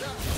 자.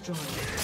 Destroyed.